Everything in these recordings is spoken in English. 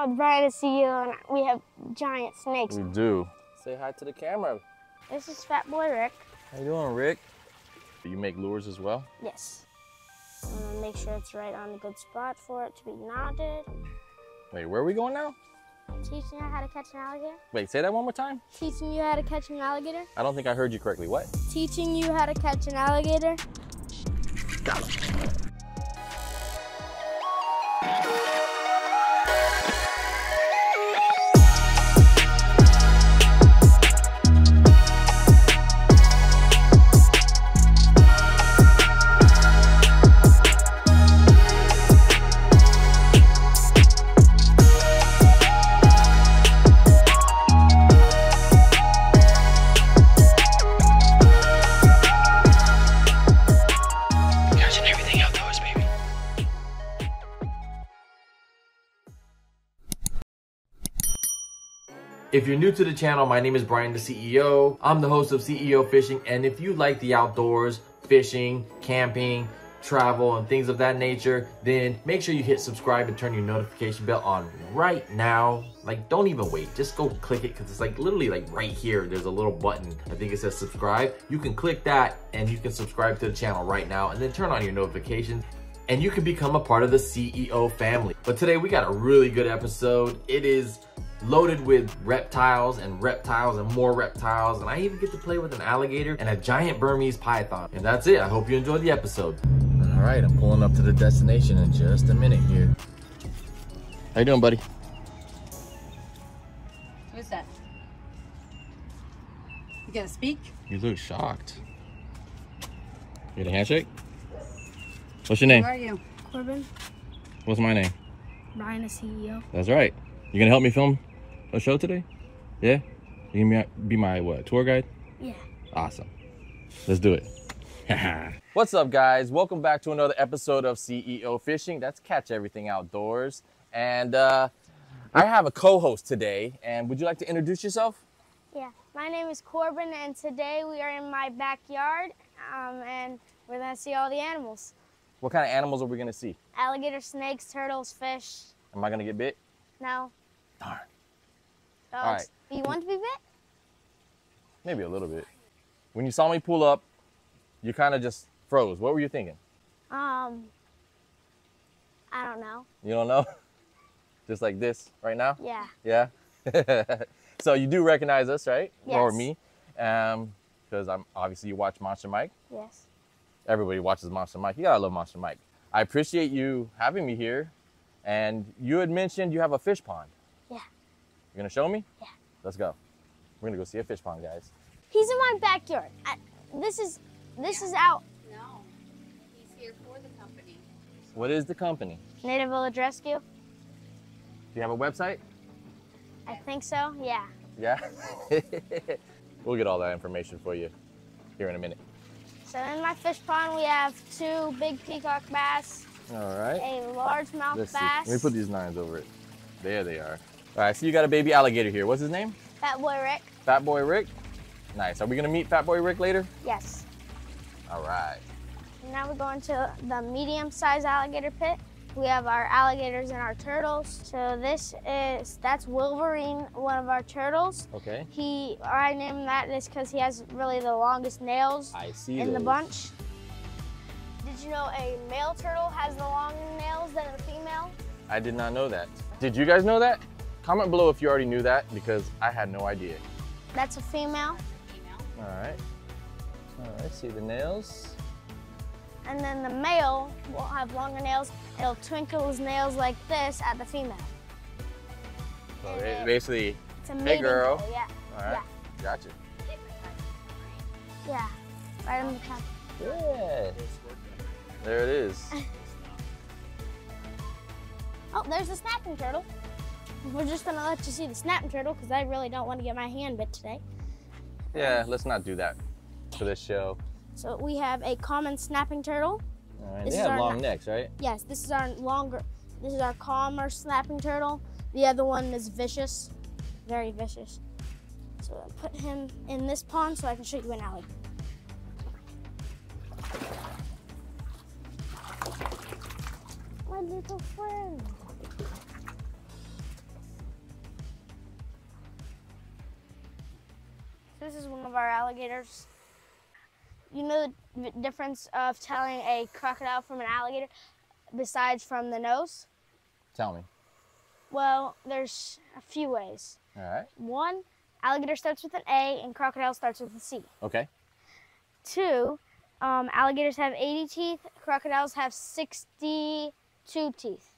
now with Bryan, the CEO, and we have giant snakes. We do. Say hi to the camera. This is Fat Boy Rick. How you doing, Rick? You make lures as well? Yes. I'm gonna make sure it's right on a good spot for it to be knotted. Wait, where are we going now? Teaching you how to catch an alligator. Wait, say that one more time. Teaching you how to catch an alligator. I don't think I heard you correctly. What? Teaching you how to catch an alligator. Catching If you're new to the channel, my name is Bryan, the CEO. I'm the host of CEO Fishing, and if you like the outdoors, fishing, camping, travel, and things of that nature, then make sure you hit subscribe and turn your notification bell on right now. Like, don't even wait. Just go click it because it's like literally like right here. There's a little button. I think it says subscribe. You can click that and you can subscribe to the channel right now and then turn on your notifications and you can become a part of the CEO family. But today we got a really good episode. It is loaded with reptiles and reptiles and more reptiles. And I even get to play with an alligator and a giant Burmese python. And that's it. I hope you enjoyed the episode. All right, I'm pulling up to the destination in just a minute here. How you doing, buddy? Who's that? You gonna speak? You look shocked. You get a handshake? What's your name? Who are you? Corbin, What's my name? Ryan, the CEO. That's right. You gonna help me film a show today? Yeah? You gonna be my what, tour guide? Yeah. Awesome. Let's do it. What's up, guys? Welcome back to another episode of CEO Fishing. That's Catch Everything Outdoors. And uh, I have a co host today. And would you like to introduce yourself? Yeah. My name is Corbin, and today we are in my backyard, um, and we're gonna see all the animals: What kind of animals are we gonna see? alligator, snakes, turtles, fish. Am I gonna get bit? No. Darn. Dogs. All right. Do you want to be bit? Maybe a little bit. When you saw me pull up, you kind of just froze. What were you thinking? Um. I don't know. You don't know? just like this right now? Yeah. Yeah. so you do recognize us, right? Yes. Or me, um, because I'm obviously you watch Monster Mike. Yes. Everybody watches Monster Mike. You gotta love Monster Mike. I appreciate you having me here, and you had mentioned you have a fish pond. Yeah. You're gonna show me? Yeah. Let's go. We're gonna go see a fish pond, guys. He's in my backyard. I, this is this is out. No. He's here for the company. What is the company? Native Village Rescue. Do you have a website? I think so. Yeah. Yeah. we'll get all that information for you here in a minute. So in my fish pond we have two big peacock bass, All right. a largemouth Let's see. bass, Let me put these nines over it. There they are. All right, so you got a baby alligator here. What's his name? Fat Boy Rick. Fat Boy Rick. Nice. Are we gonna meet Fat Boy Rick later? Yes. All right. Now we're going to the medium-sized alligator pit. We have our alligators and our turtles. So this is that's Wolverine, one of our turtles. Okay. He, I named that this because he has really the longest nails I see. in the bunch. Did you know a male turtle has the longer nails than a female? I did not know that. Did you guys know that? Comment below if you already knew that because I had no idea. That's a female. All right. All right. See the nails. And then the male will have longer nails. It'll twinkle his nails like this at the female. So it- basically, It's a Hey, girl. Yeah, all right. Gotcha. yeah. Right on the top. Yeah. There it is. Oh, there's the snapping turtle. We're just gonna let you see the snapping turtle because I really don't want to get my hand bit today. Yeah. Let's not do that for this show. So we have a common snapping turtle. All right. This They is have our long ne- necks, right? Yes, this is our longer. This is our calmer snapping turtle. The other one is vicious, very vicious. So I'll put him in this pond so I can show you an alligator. My little friend. This is one of our alligators. You know the difference of telling a crocodile from an alligator besides from the nose? Tell me. Well, there's a few ways. All right. One, alligator starts with an A and crocodile starts with a C. Okay. Two, um, alligators have 80 teeth, crocodiles have 62 teeth.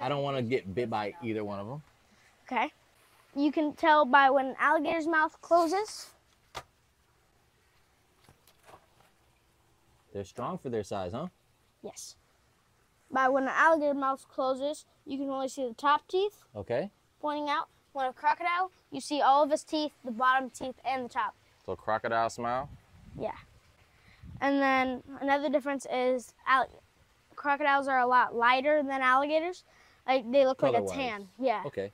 I don't want to get bit by either one of them. Okay. You can tell by when an alligator's mouth closes. They're strong for their size, huh? Yes. By when an alligator mouth closes, you can only see the top teeth Okay. pointing out. When a crocodile, you see all of his teeth, the bottom teeth, and the top. So crocodile smile. Yeah. And then another difference is crocodiles are a lot lighter than alligators. Like they look like a Color-wise. tan. Yeah. Okay.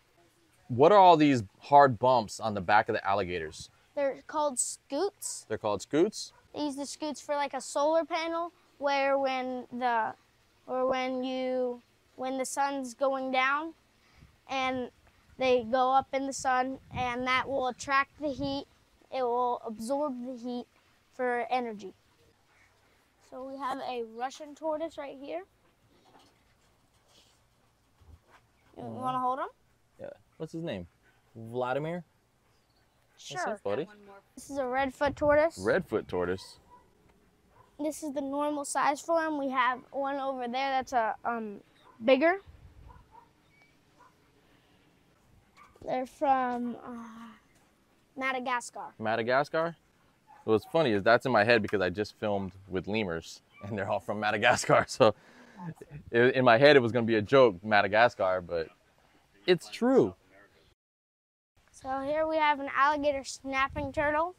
What are all these hard bumps on the back of the alligators? They're called scutes. They're called scutes. They use the scutes for like a solar panel where when the or when you when the sun's going down and they go up in the sun and that will attract the heat. It will absorb the heat for energy. So we have a Russian tortoise right here. You, want to mm-hmm. hold him? Yeah. What's his name? Vladimir. Sure. What's up, buddy? This is a redfoot tortoise. Redfoot tortoise. This is the normal size for him. We have one over there that's a um bigger. They're from uh, Madagascar. Madagascar. What's funny is that's in my head because I just filmed with lemurs and they're all from Madagascar. So in my head it was gonna be a joke, Madagascar, but it's true. So here we have an alligator snapping turtle.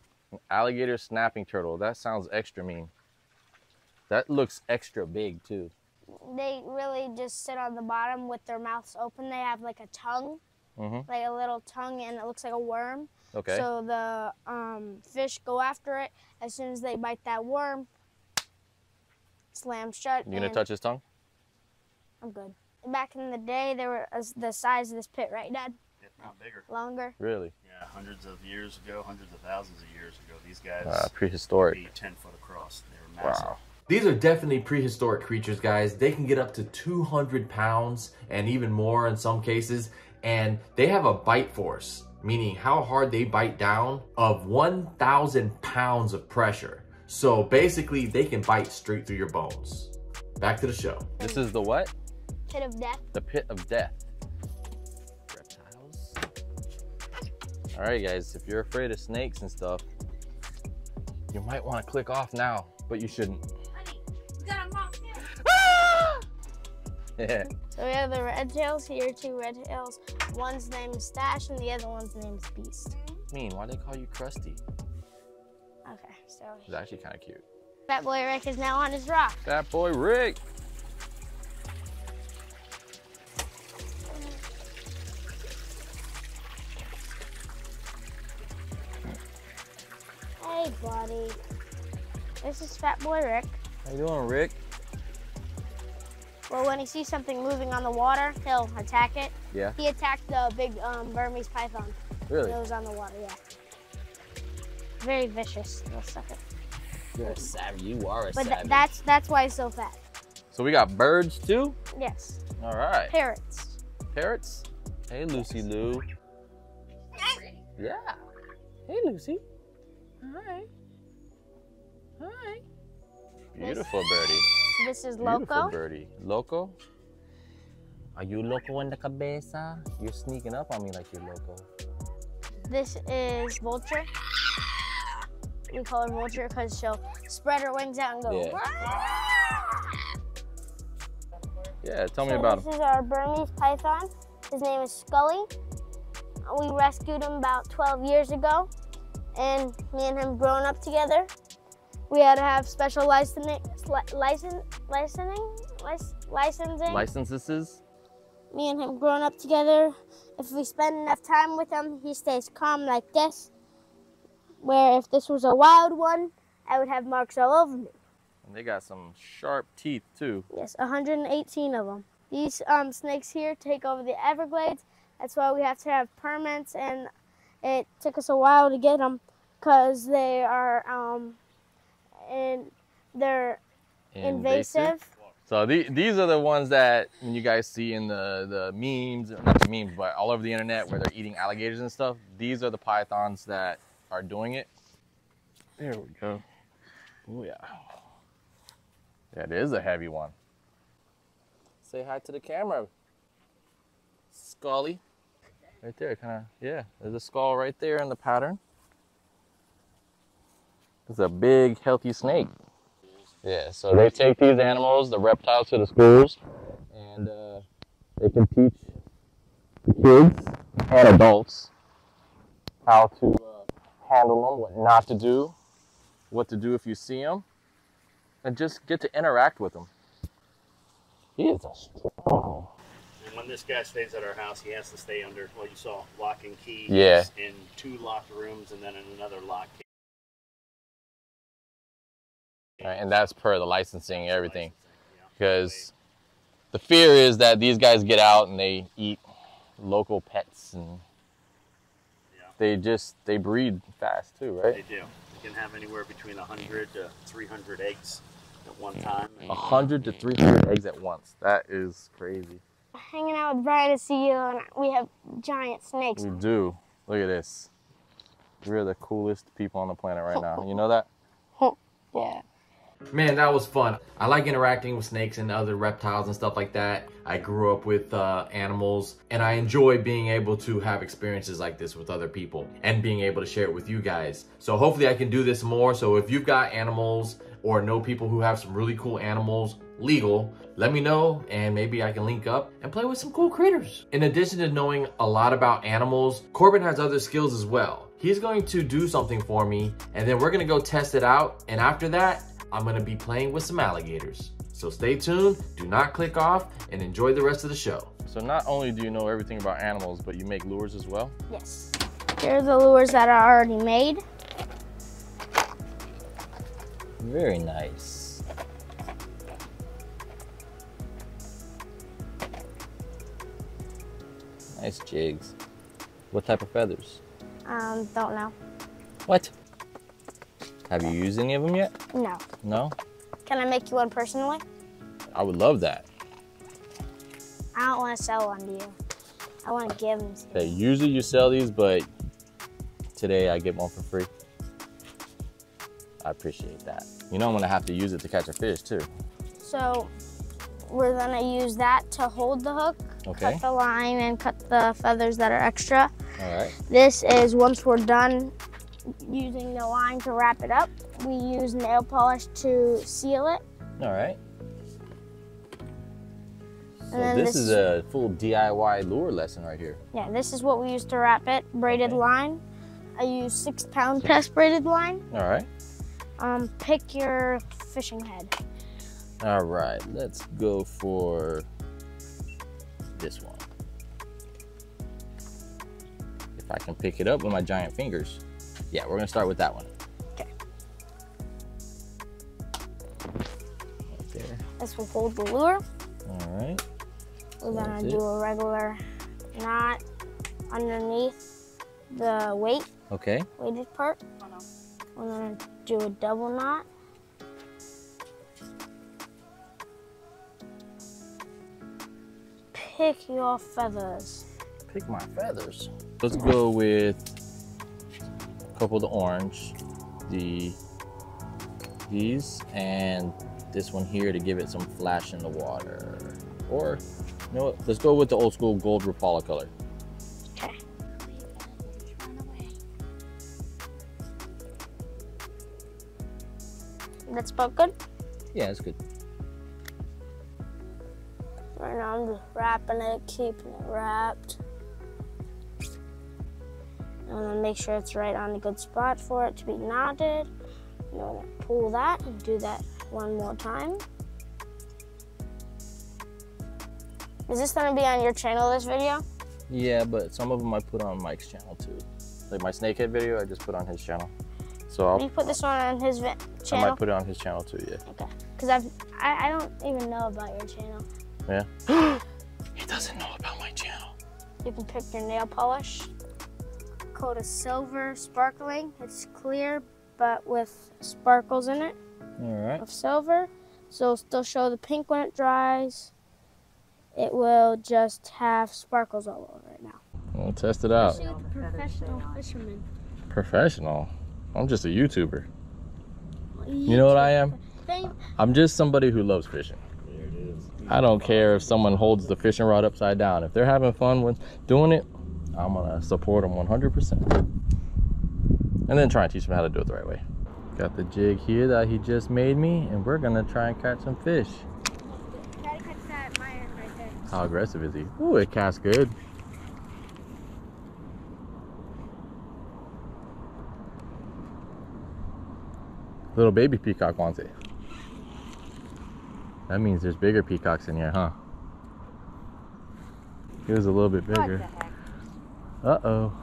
Alligator snapping turtle. That sounds extra mean. That looks extra big too. They really just sit on the bottom with their mouths open. They have like a tongue, Mhm. like a little tongue, and it looks like a worm. Okay. So the um, fish go after it. As soon as they bite that worm, slam shut. you gonna touch his tongue? I'm good. Back in the day, they were the size of this pit, right, Dad? If not bigger. Longer. Really? Yeah, hundreds of years ago, hundreds of thousands of years ago, these guys Uh, would prehistoric. be 10 foot across. They were massive. Wow. These are definitely prehistoric creatures, guys. They can get up to 200 pounds and even more in some cases. And they have a bite force, meaning how hard they bite down, of 1,000 pounds of pressure. So basically, they can bite straight through your bones. Back to the show. This is the what? Pit of death. The pit of death. All right, guys, if you're afraid of snakes and stuff, you might want to click off now, but you shouldn't. Honey, we got a mocktail. Yeah. So we have the red tails here, two red tails. One's name is Stash, and the other one's name is Beast. Mean, why do they call you Krusty? Okay, so It's actually kind of cute. Fat Boy Rick is now on his rock. That boy Rick. Hey, buddy. This is Fat Boy Rick. How you doing, Rick? Well, when he sees something moving on the water, he'll attack it. Yeah. He attacked the big um, Burmese python. Really? It was on the water, yeah. Very vicious, little sucker. You're a savage. You are a But th- that's that's why he's so fat. So we got birds too. Yes. All right. Parrots. Parrots. Hey, Lucy Lou. Yeah. Hey, Lucy. Hi. Hi. Beautiful birdie. This is Beautiful Loco. birdie. Loco? Are you loco in the cabeza? You're sneaking up on me like you're loco. This is Vulture. We call her Vulture because she'll spread her wings out and go. Yeah. "Wah!" Yeah, tell me So about this him. is our Burmese python. His name is Scully. We rescued him about 12 years ago, and me and him growing up together. We had to have special licensing, license, licensing, licensing. Licenses? me and him growing up together. If we spend enough time with him, he stays calm like this. Where if this was a wild one, I would have marks all over me. And they got some sharp teeth too. Yes, 118 of them. These um, snakes here take over the Everglades. That's why we have to have permits, and it took us a while to get them. because they are um, and they're invasive. So the, these are the ones that you guys see in the, the memes, not the memes, but all over the internet where they're eating alligators and stuff. These are the pythons that are doing it. There we go. Oh yeah. That is a heavy one. Say hi to the camera. Scully. Right there, kind of, yeah. There's a skull right there in the pattern. It's a big, healthy snake. Yeah, so they take these animals, the reptiles, to the schools, and uh, they can teach kids and adults how to uh, handle them, what not to do, what to do if you see them, and just get to interact with them. He is a strong. When this guy stays at our house, he has to stay under, well, you saw lock and key. Yeah. In two locked rooms and then in another lock. Right, and that's per the licensing and everything. Yeah. Because the fear is that these guys get out and they eat local pets and Yeah. they just they breed fast too, right? They do. They can have anywhere between 100 to 300 eggs at one hmm. time. A hundred to three hundred eggs at once. That is crazy. Hanging out with Bryan to see you, and we have giant snakes. We do. Look at this. We're the coolest people on the planet right now. You know that? Yeah. Man, that was fun. I like interacting with snakes and other reptiles and stuff like that. I grew up with uh, animals and I enjoy being able to have experiences like this with other people and being able to share it with you guys. So hopefully I can do this more. So if you've got animals or know people who have some really cool animals legal, let me know and maybe I can link up and play with some cool critters. In addition to knowing a lot about animals, Corbin has other skills as well. He's going to do something for me and then we're gonna go test it out. And after that, I'm gonna be playing with some alligators. So stay tuned, do not click off, and enjoy the rest of the show. So not only do you know everything about animals, but you make lures as well. Yes. Here are the lures that are already made. Very nice. Nice jigs. What type of feathers? Um, don't know. What? Have you used any of them yet? No. No? Can I make you one personally? I would love that. I don't want to sell one to you. I want to give them to you. Okay, usually you sell these, but today I get one for free. I appreciate that. You know I'm gonna have to use it to catch a fish too. So we're gonna use that to hold the hook, Okay. cut the line, and cut the feathers that are extra. All right. This is once we're done using the line to wrap it up, we use nail polish to seal it. All right. So this, this- is a full DIY lure lesson right here. Yeah, this is what we use to wrap it. Braided Okay. line. I use six pound test braided line. All right. Um, pick your fishing head. All right. Let's go for this one. If I can pick it up with my giant fingers. Yeah, we're gonna start with that one. Okay. Right there. This will hold the lure. All right. We're gonna do it. a regular knot underneath the weight, Okay. weighted part. We're gonna do a double knot. Pick your feathers. Pick my feathers. Let's go with a couple of the orange, the these, and this one here to give it some flash in the water. Or, you know what? Let's go with the old school gold Rapala color. Okay. That's about good. Yeah, that's good. Right now I'm just wrapping it, keeping it wrapped. I'm gonna make sure it's right on a good spot for it to be knotted. I'm gonna pull that and do that one more time. Is this gonna be on your channel, this video? Yeah, but some of them I put on Mike's channel too. Like my snakehead video, I just put on his channel. So I'll, you put this one on his vi- I might put it on his channel too. Yeah. okay. Because I've I, I don't even know about your channel. Yeah. he doesn't know about my channel. You can pick your nail polish. Coat a silver sparkling. It's clear, but with sparkles in it All right. of silver. So it'll still show the pink when it dries. It will just have sparkles all over it now. We'll test it out. Especially with the professional fishermen. Professional. I'm just a YouTuber. You know what I am? I'm just somebody who loves fishing. I don't care if someone holds the fishing rod upside down. If they're having fun with doing it, I'm gonna support them 100%. And then try and teach them how to do it the right way. Got the jig here that he just made me, and we're gonna try and catch some fish. Try to catch that right there. How aggressive is he? Ooh, it casts good. Little baby peacock wants it. That means there's bigger peacocks in here, huh? He was a little bit bigger. Uh oh.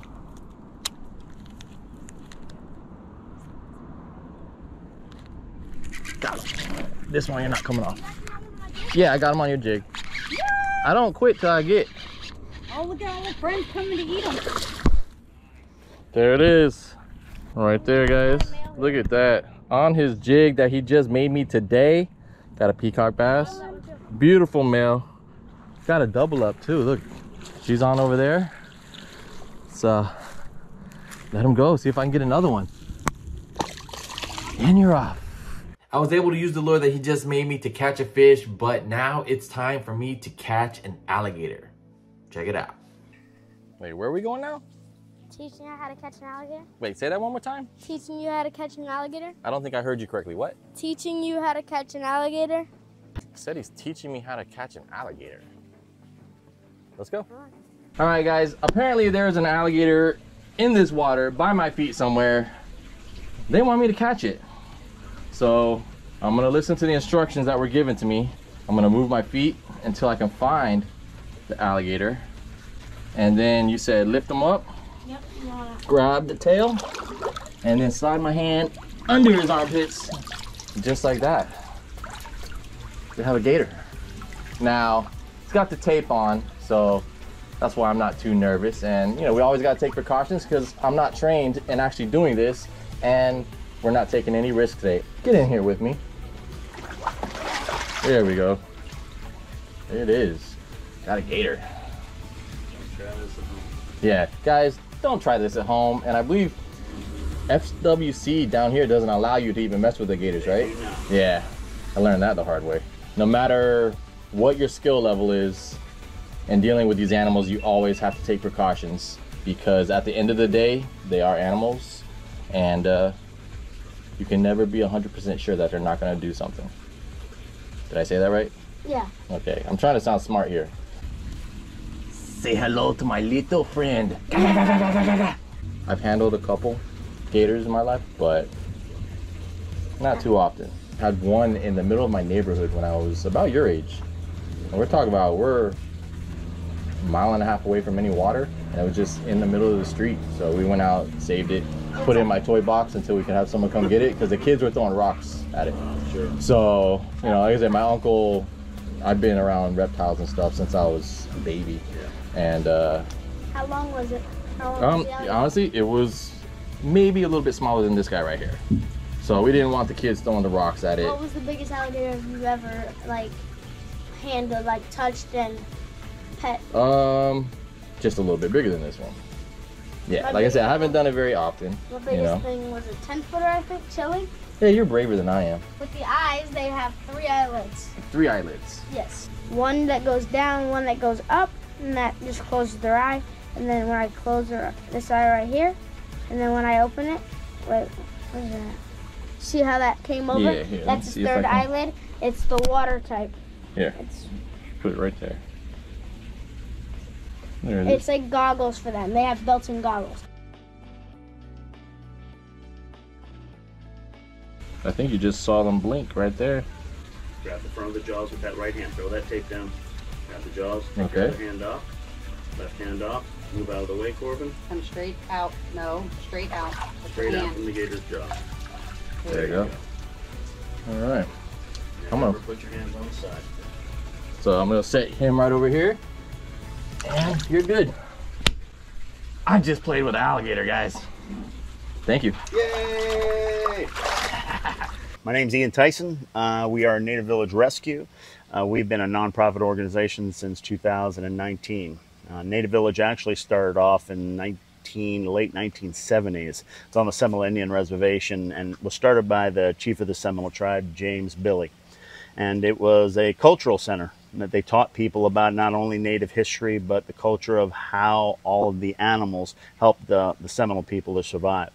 Got him. This one you're not coming off. Yeah, I got him on your jig. I don't quit till I get. Oh, look at all the friends coming to eat them. There it is. Right there, guys. Look at that. On his jig that he just made me today. Got a peacock bass. Beautiful male. Got a double up too. Look. She's on over there. So let him go. See if I can get another one. And you're off. I was able to use the lure that he just made me to catch a fish, but now it's time for me to catch an alligator. Check it out. Wait, where are we going now? Teaching you how to catch an alligator? Wait, say that one more time. Teaching you how to catch an alligator? I don't think I heard you correctly. What? Teaching you how to catch an alligator? He said he's teaching me how to catch an alligator. Let's go. All right, guys. Apparently, there's an alligator in this water by my feet somewhere. They want me to catch it. So I'm gonna listen to the instructions that were given to me. I'm gonna move my feet until I can find the alligator. And then you said lift them up, Yep. You wanna grab the tail, and then slide my hand under his armpits, just like that. We have a gator. Now, it's got the tape on, so that's why I'm not too nervous. And you know, we always gotta take precautions because I'm not trained in actually doing this, and we're not taking any risks today. Get in here with me. There we go. It is. Got a gator. Travis at home. Yeah, guys, don't try this at home. And I believe FWC down here doesn't allow you to even mess with the gators, right? Yeah, I learned that the hard way. No matter what your skill level is in dealing with these animals, you always have to take precautions because at the end of the day, they are animals and uh, you can never be 100% sure that they're not going to do something. Did I say that right? Yeah. Okay, I'm trying to sound smart here. Say hello to my little friend. I've handled a couple gators in my life, but not too often. Had one in the middle of my neighborhood when I was about your age. And we're talking about we're a mile and a half away from any water, and it was just in the middle of the street. So we went out, saved it, put it in my toy box until we could have someone come get it because the kids were throwing rocks at it. Sure. So, you know, like I said, my uncle, I've been around reptiles and stuff since I was a baby. And uh, How long was it? Long um, was the honestly, it was maybe a little bit smaller than this guy right here. So we didn't want the kids throwing the rocks at it. What was the biggest alligator you've ever like handled, like touched and pet? Um, just a little bit bigger than this one. Yeah, like I said, I haven't done it very often. The You biggest know. thing was a 10 footer, I think, chili. Yeah, you're braver than I am. With the eyes, they have three eyelids. Three eyelids. Yes. One that goes down, one that goes up, and that just closes their eye. And then when I close their, this eye right here, and then when I open it, wait, what is that? See how that came over? Yeah, here, let me That's his see if I third eyelid. It's the water type. Yeah. It's put it right there. There it is. it's like goggles for them. They have built-in goggles. I think you just saw them blink right there. Grab the front of the jaws with that right hand. Throw that tape down. Grab the jaws. Take Okay. your other hand off. Left hand off. Move out of the way, Corbin. Come straight out. No, straight out. Straight out from the gator's jaw. There you go. All right. And Come on. never Put your hands on the side. So I'm gonna set him right over here, and you're good. I just played with an alligator, guys. Thank you. Yay! My name's Ian Tyson. Uh, we are Native Village Rescue. Uh, we've been a nonprofit organization since 2019. Uh, Native Village actually started off in 19, late 1970s. It's on the Seminole Indian Reservation and was started by the chief of the Seminole tribe, James Billie. And it was a cultural center that they taught people about not only Native history, but the culture of how all of the animals helped the, the Seminole people to survive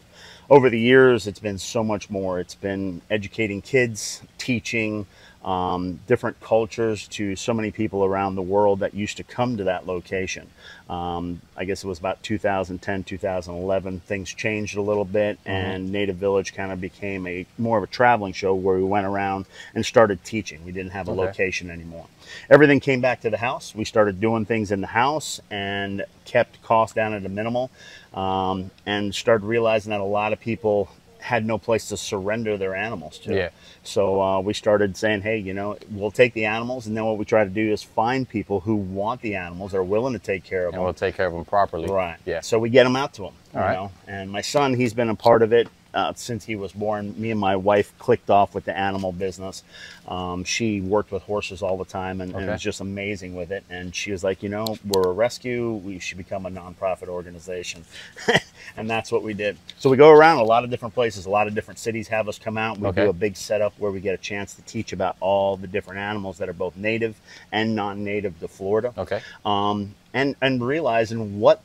over the years, it's been so much more. It's been educating kids, teaching um, different cultures to so many people around the world that used to come to that location. Um, I guess it was about 2010, 2011. Things changed a little bit, and Native Village kind of became a more of a traveling show where we went around and started teaching. We didn't have a Okay. location anymore. Everything came back to the house. We started doing things in the house and kept costs down at a minimal, um, and started realizing that a lot of people had no place to surrender their animals to. Yeah. So uh, we started saying, hey, you know, we'll take the animals, and then what we try to do is find people who want the animals, are willing to take care of And them. And we'll take care of them properly. Right. Yeah. So we get them out to them. All right. know, and my son, he's been a part of it uh, since he was born. Me and my wife clicked off with the animal business. Um, she worked with horses all the time and, and was just amazing with it. And she was like, you know, we're a rescue. We should become a nonprofit organization. and that's what we did. So we go around a lot of different places. A lot of different cities have us come out. We Okay. do a big setup where we get a chance to teach about all the different animals that are both native and non-native to Florida Okay. um, and and realizing what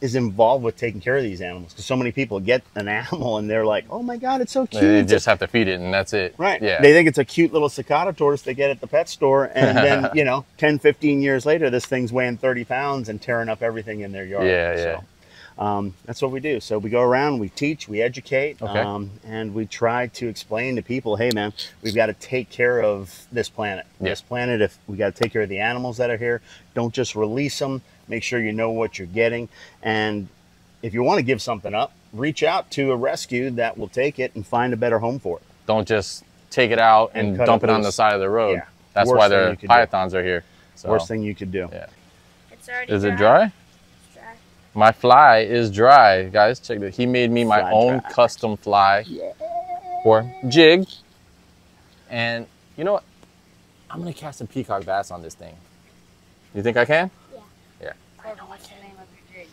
is involved with taking care of these animals because so many people get an animal and they're like oh my god it's so cute They just have to feed it, and that's it. right Yeah. they think it's a cute little sulcata tortoise they get at the pet store and then you know 10 15 years later this thing's weighing 30 pounds and tearing up everything in their yard Yeah, yeah. so um, that's what we do so we go around we teach we educate Okay. um, and we try to explain to people hey man we've got to take care of this planet Yeah. this planet if we got to take care of the animals that are here don't just release them make sure you know what you're getting and if you want to give something up reach out to a rescue that will take it and find a better home for it Don't just take it out And and, dump it it on the side of the road. Yeah. That's Worst why thing the you do. pythons are here. So, worst thing you could do Yeah. It's already Is it dry? It's dry. My fly is dry, guys. Check it. He made me my Fly own dry. custom fly for jig. And you know what? I'm gonna cast a peacock bass on this thing. You think I can? What's the name of your jigs?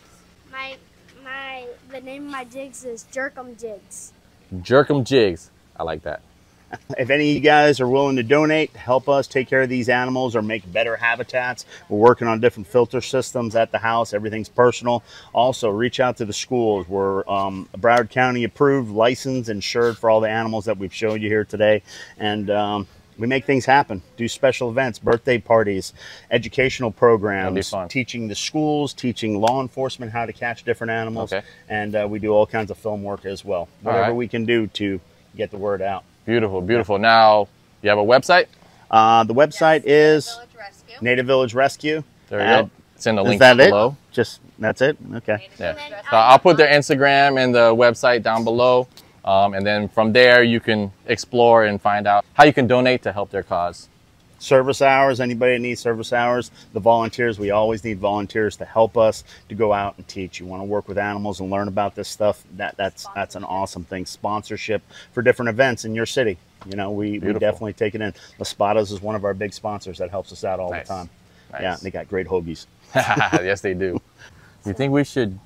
My my the name of my jigs is Jerkum Jigs. Jerk 'em jigs. I like that. if any of you guys are willing to donate help us take care of these animals or make better habitats we're working on different filter systems at the house everything's personal also reach out to the schools we're um, broward county approved licensed insured for all the animals that we've showed you here today and um, we make things happen do special events birthday parties educational programs teaching the schools teaching law enforcement how to catch different animals Okay. and uh, we do all kinds of film work as well whatever right. we can do to get the word out Beautiful, beautiful. Now, you have a website? uh, the website is Village Rescue. Native Village Rescue. There you And go. It's in the Is link that it? below. Just that's it. Okay. Yeah. And So I'll put their Instagram and the website down below. Um, and then from there, you can explore and find out how you can donate to help their cause. Service hours. Anybody that needs service hours. The volunteers. We always need volunteers to help us to go out and teach. You want to work with animals and learn about this stuff. That that's that's an awesome thing. Sponsorship for different events in your city. You know, we, we definitely take it in. LaSpada's is one of our big sponsors that helps us out all Nice. the time. Nice. Yeah, they got great hoagies. yes, they do. You think we should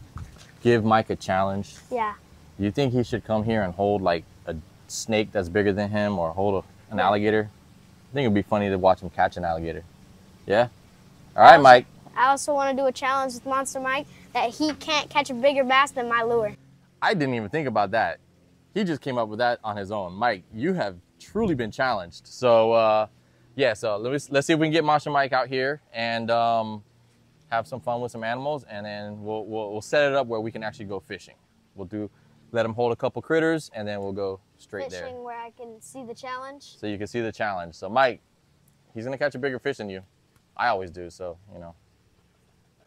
give Mike a challenge? yeah. You think he should come here and hold like a snake that's bigger than him or hold a, an alligator? I think it'd be funny to watch him catch an alligator. Yeah? All right, Mike. I also want to do a challenge with Monster Mike that he can't catch a bigger bass than my lure. I didn't even think about that. He just came up with that on his own. Mike, you have truly been challenged. So, uh, yeah, so let's, let's see if we can get Monster Mike out here and um, have some fun with some animals, and then we'll, we'll, we'll set it up where we can actually go fishing. We'll do let him hold a couple critters, and then we'll go straight Fishing there. where I can see the challenge. So you can see the challenge. So, Mike, he's going to catch a bigger fish than you. I always do, so, you know.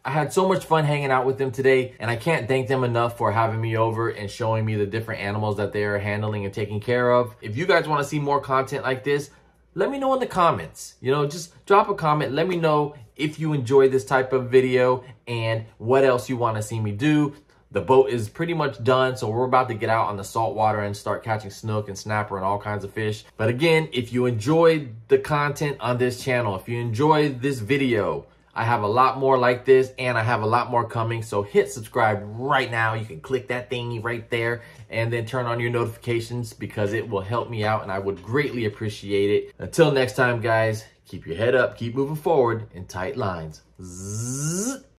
I had so much fun hanging out with them today, and I can't thank them enough for having me over and showing me the different animals that they are handling and taking care of. If you guys want to see more content like this, let me know in the comments. You know, just drop a comment. Let me know if you enjoy this type of video and what else you want to see me do. The boat is pretty much done, so we're about to get out on the salt water and start catching snook and snapper and all kinds of fish. But again, if you enjoyed the content on this channel, if you enjoyed this video, I have a lot more like this and I have a lot more coming. So hit subscribe right now. You can click that thingy right there and then turn on your notifications because it will help me out and I would greatly appreciate it. Until next time, guys, keep your head up, keep moving forward in tight lines. Zzz.